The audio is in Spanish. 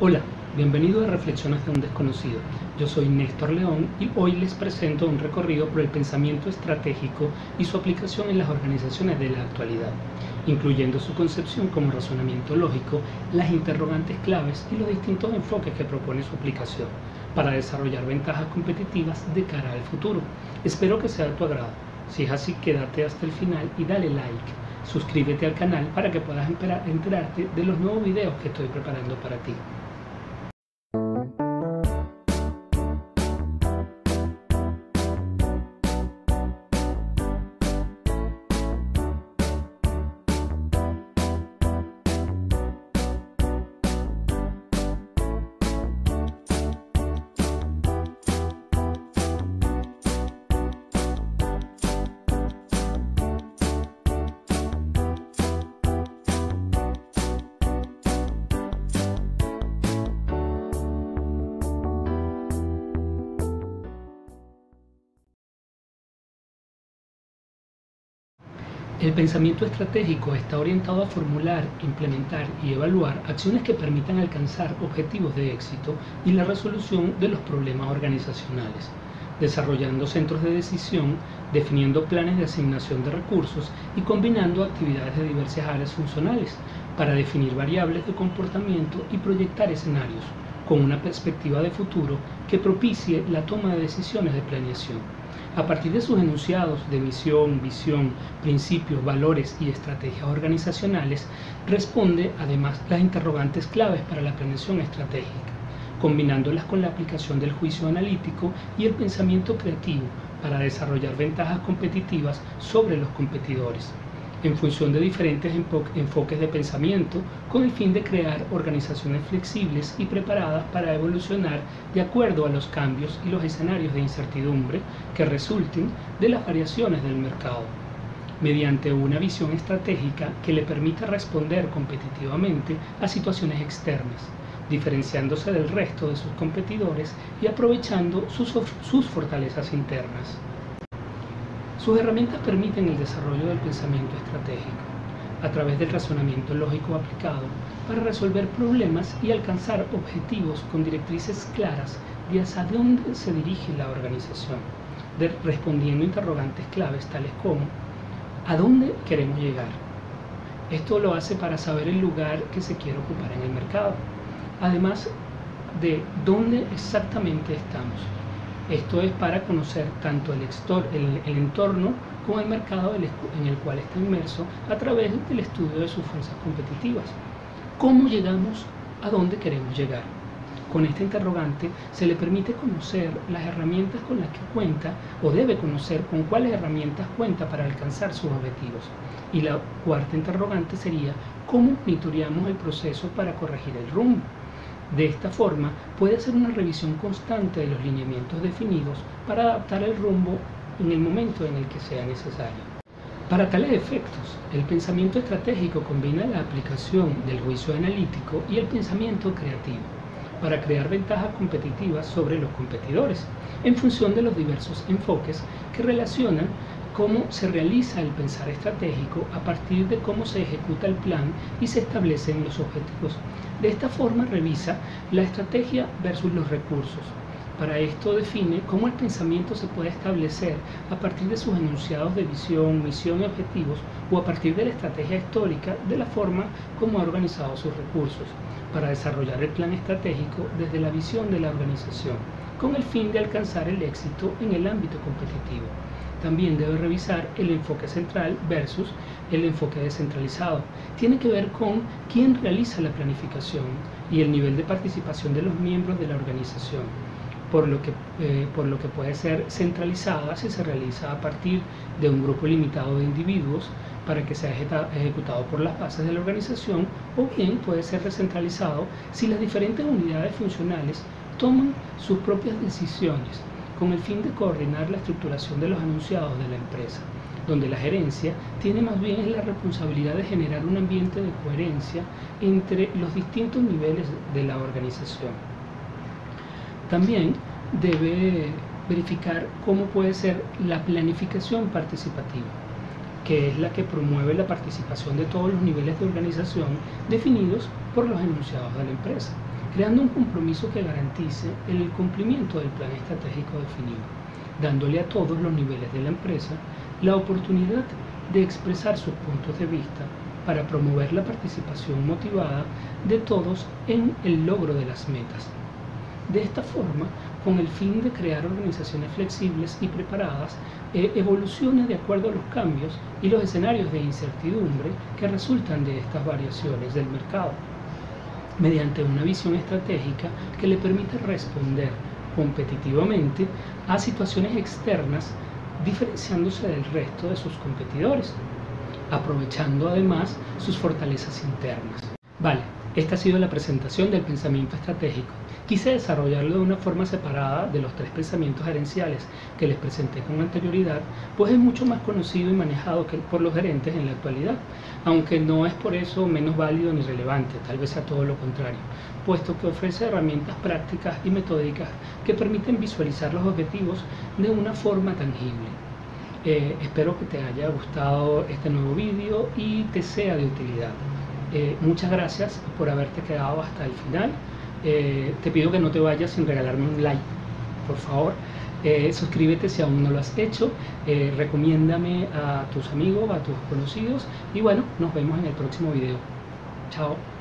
Hola, bienvenido a Reflexiones de un desconocido. Yo soy Néstor León y hoy les presento un recorrido por el pensamiento estratégico y su aplicación en las organizaciones de la actualidad, incluyendo su concepción como razonamiento lógico, las interrogantes claves y los distintos enfoques que propone su aplicación para desarrollar ventajas competitivas de cara al futuro. Espero que sea de tu agrado. Si es así, quédate hasta el final y dale like. Suscríbete al canal para que puedas enterarte de los nuevos videos que estoy preparando para ti. El pensamiento estratégico está orientado a formular, implementar y evaluar acciones que permitan alcanzar objetivos de éxito y la resolución de los problemas organizacionales, desarrollando centros de decisión, definiendo planes de asignación de recursos y combinando actividades de diversas áreas funcionales para definir variables de comportamiento y proyectar escenarios con una perspectiva de futuro que propicie la toma de decisiones de planeación. A partir de sus enunciados de misión, visión, principios, valores y estrategias organizacionales, responde además las interrogantes claves para la planeación estratégica, combinándolas con la aplicación del juicio analítico y el pensamiento creativo para desarrollar ventajas competitivas sobre los competidores en función de diferentes enfoques de pensamiento con el fin de crear organizaciones flexibles y preparadas para evolucionar de acuerdo a los cambios y los escenarios de incertidumbre que resulten de las variaciones del mercado, mediante una visión estratégica que le permita responder competitivamente a situaciones externas, diferenciándose del resto de sus competidores y aprovechando sus, sus fortalezas internas. Sus herramientas permiten el desarrollo del pensamiento estratégico a través del razonamiento lógico aplicado para resolver problemas y alcanzar objetivos con directrices claras de hacia dónde se dirige la organización, respondiendo interrogantes claves tales como ¿a dónde queremos llegar? Esto lo hace para saber el lugar que se quiere ocupar en el mercado, además de dónde exactamente estamos esto es para conocer tanto el, entorno como el mercado en el cual está inmerso a través del estudio de sus fuerzas competitivas. ¿Cómo llegamos a dónde queremos llegar? Con esta interrogante se le permite conocer las herramientas con las que cuenta o debe conocer con cuáles herramientas cuenta para alcanzar sus objetivos. Y la cuarta interrogante sería cómo monitoreamos el proceso para corregir el rumbo. De esta forma, puede hacer una revisión constante de los lineamientos definidos para adaptar el rumbo en el momento en el que sea necesario. Para tales efectos, el pensamiento estratégico combina la aplicación del juicio analítico y el pensamiento creativo para crear ventajas competitivas sobre los competidores en función de los diversos enfoques que relacionan cómo se realiza el pensar estratégico a partir de cómo se ejecuta el plan y se establecen los objetivos. De esta forma revisa la estrategia versus los recursos. Para esto define cómo el pensamiento se puede establecer a partir de sus enunciados de visión, misión y objetivos o a partir de la estrategia histórica de la forma como ha organizado sus recursos para desarrollar el plan estratégico desde la visión de la organización con el fin de alcanzar el éxito en el ámbito competitivo también debe revisar el enfoque central versus el enfoque descentralizado. Tiene que ver con quién realiza la planificación y el nivel de participación de los miembros de la organización, por lo que, eh, por lo que puede ser centralizada si se realiza a partir de un grupo limitado de individuos para que sea ejecutado por las bases de la organización o bien puede ser descentralizado si las diferentes unidades funcionales toman sus propias decisiones con el fin de coordinar la estructuración de los anunciados de la empresa, donde la gerencia tiene más bien la responsabilidad de generar un ambiente de coherencia entre los distintos niveles de la organización. También debe verificar cómo puede ser la planificación participativa, que es la que promueve la participación de todos los niveles de organización definidos por los enunciados de la empresa creando un compromiso que garantice el cumplimiento del plan estratégico definido, dándole a todos los niveles de la empresa la oportunidad de expresar sus puntos de vista para promover la participación motivada de todos en el logro de las metas. De esta forma, con el fin de crear organizaciones flexibles y preparadas, eh, de acuerdo a los cambios y los escenarios de incertidumbre que resultan de estas variaciones del mercado, mediante una visión estratégica que le permite responder competitivamente a situaciones externas diferenciándose del resto de sus competidores, aprovechando además sus fortalezas internas. Vale, esta ha sido la presentación del pensamiento estratégico. Quise desarrollarlo de una forma separada de los tres pensamientos gerenciales que les presenté con anterioridad, pues es mucho más conocido y manejado que por los gerentes en la actualidad, aunque no es por eso menos válido ni relevante, tal vez sea todo lo contrario, puesto que ofrece herramientas prácticas y metódicas que permiten visualizar los objetivos de una forma tangible. Eh, espero que te haya gustado este nuevo vídeo y te sea de utilidad. Eh, muchas gracias por haberte quedado hasta el final. Eh, te pido que no te vayas sin regalarme un like, por favor. Eh, suscríbete si aún no lo has hecho, recomiéndame a tus amigos, a tus conocidos y bueno, nos vemos en el próximo video. Chao.